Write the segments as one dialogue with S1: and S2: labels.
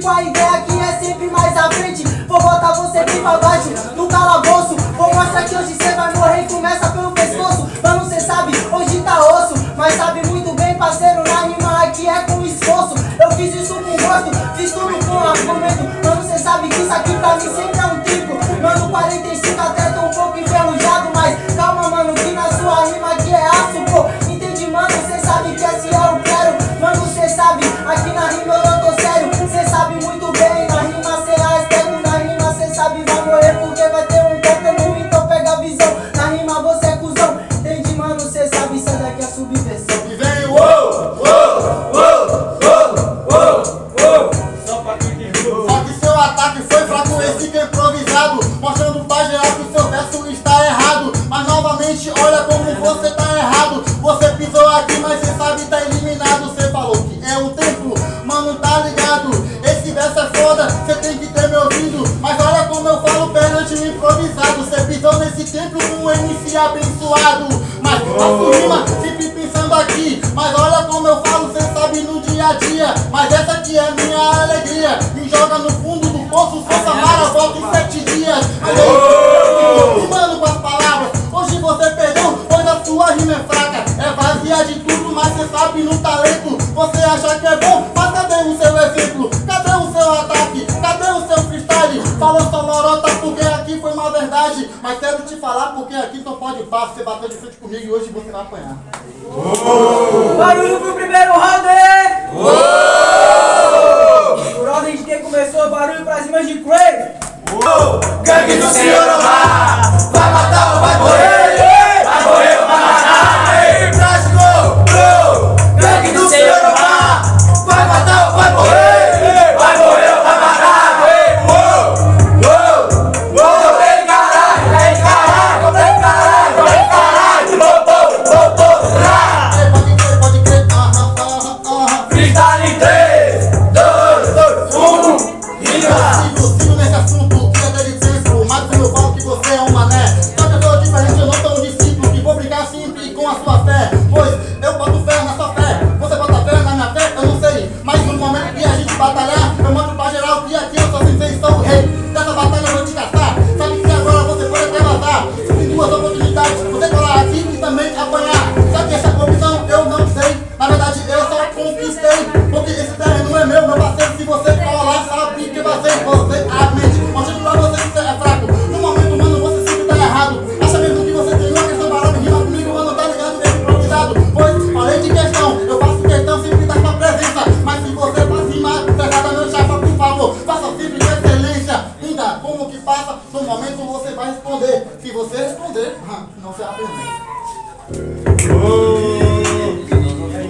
S1: com a ideia que é sempre mais à frente. Vou botar você bem pra baixo, no calabouço. Vou mostrar que hoje cê vai morrer e começa pelo pescoço. Mano, cê sabe, hoje tá osso, mas sabe muito bem, parceiro, na rima aqui é com esforço. Eu fiz isso com gosto, fiz tudo com argumento. Mano, cê sabe que isso aqui pra mim sempre é um triplo. Mano, 45 até tô um pouco enferrujado, mas calma, mano, que na sua rima aqui é aço, pô. Entende, mano, cê sabe que assim eu quero. Mano, cê sabe, aqui na rima eu não cê sabe
S2: tá eliminado Cê falou que é um templo, mano tá ligado? Esse verso é foda, cê tem que ter me ouvido. Mas olha como eu falo perante o improvisado. Cê pisou nesse templo com um MC abençoado. Mas a sua rima sempre pensando aqui. Mas olha como eu falo, cê sabe no dia a dia. Mas essa aqui é minha alegria. Me joga no fundo do poço, força mara, volta em sete dias. Mas aí, rimando com as palavras Hoje você perdeu, pois a sua rima é tudo, mas cê sabe no talento Você acha que é bom, mas cadê o seu exemplo? Cadê o seu ataque? Cadê o seu freestyle? Falou só lorota porque aqui foi uma verdade Mas quero te falar porque aqui só pode passo Você bateu de frente comigo e hoje você vai apanhar
S3: Barulho pro primeiro round! Por ordem de quem começou, barulho pra cima de Craig!
S4: Gangue do Senhor Olá
S2: você responder, não se aprende.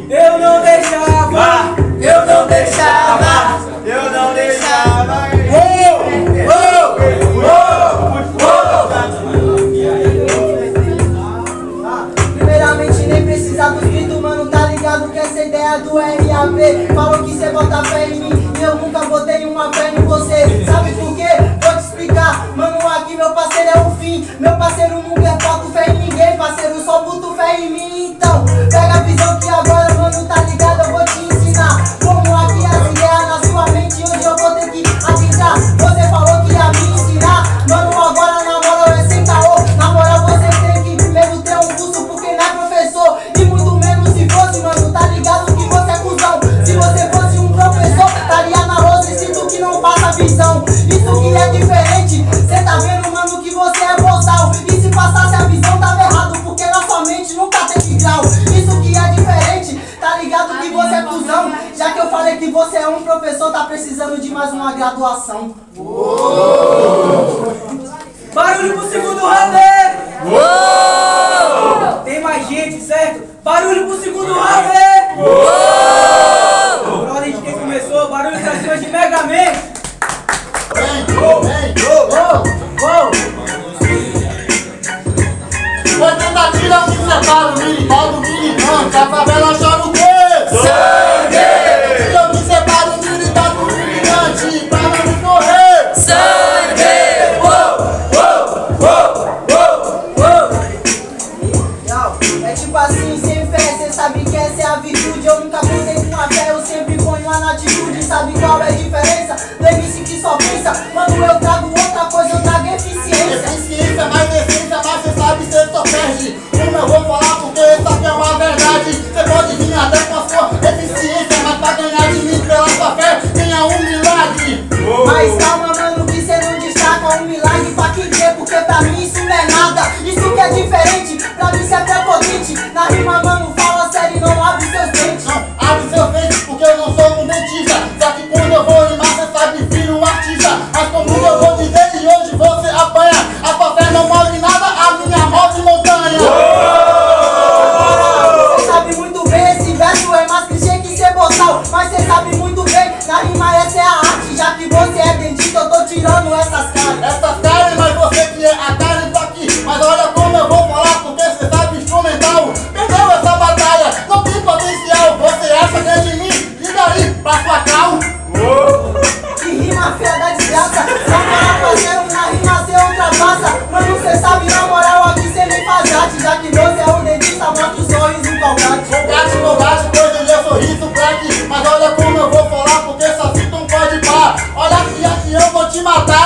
S3: Eu não deixava!
S4: Eu não deixava Eu não deixava. Uou, uou
S1: Primeiramente nem precisa dos gritos, mano, tá ligado que essa ideia do RAP mais uma graduação
S3: Barulho pro segundo round! Tem mais gente, certo? Barulho pro segundo round! Por sabe que essa é
S2: a virtude.
S1: Eu
S2: nunca contei com a fé, eu sempre ponho a
S4: atitude.
S2: Sabe qual é a diferença? Do MC que só
S4: pensa?
S1: Mano, eu trago outra coisa, eu trago eficiência.
S2: Eficiência, mais decência, mas cê sabe que cê só perde. Como eu vou falar porque isso aqui é uma verdade. Cê pode vir até com a sua eficiência Mas pra ganhar de mim pela sua fé, tenha um milagre oh.
S1: Mas calma mano, que cê não destaca um milagre. Pra que vê Porque pra mim isso não é nada, isso que é diferente Pra mim cê é prepotente, na rima mano fala não abre seus dentes.
S2: Não, abre seu peito porque eu não sou um dentista. Só que quando eu vou rimar, cê sabe, vira um artista. Mas como eu vou dizer e hoje você apanha. A sua fé não move nada, a minha move montanha.
S1: Cê sabe muito bem, esse verso é mais clichê que cê boçal. Mas cê sabe muito bem, na rima essa é a arte. Já que você é dentista, eu tô tirando essas caras.
S2: Essas caras, matar.